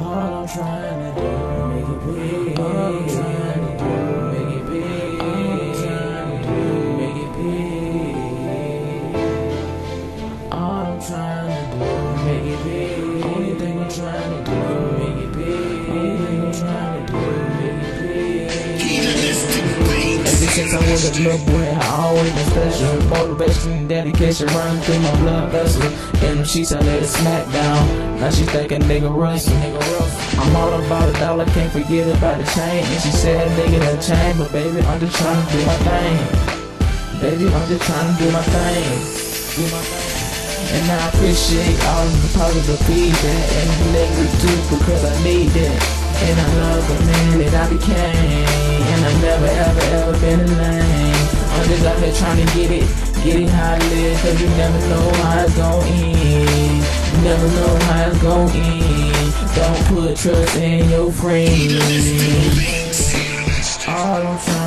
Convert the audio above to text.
All I'm trying to do, make it big. All I'm trying to do, make it big. All I'm trying to do, make it big. All I'm trying to do, make it big. Only thing I'm trying to do, make since I was a little boy, I always been special. Motivation and dedication running through my blood vessel. In them sheets, I let it smack down. Now she think a nigga Russell. I'm all about a dollar, can't forget about the chain. And she said, nigga, that chain, but baby, I'm just trying to do my thing. Baby, I'm just trying to do my thing. Do my thing. And I appreciate all the positive feedback and the negative too because I need it. And I love the man that I became. And I've never ever ever been trying to get it, get it how I live, cause you never know how it's gon' end. You never know how it's gon' end. Don't put trust in your friends. All I'm trying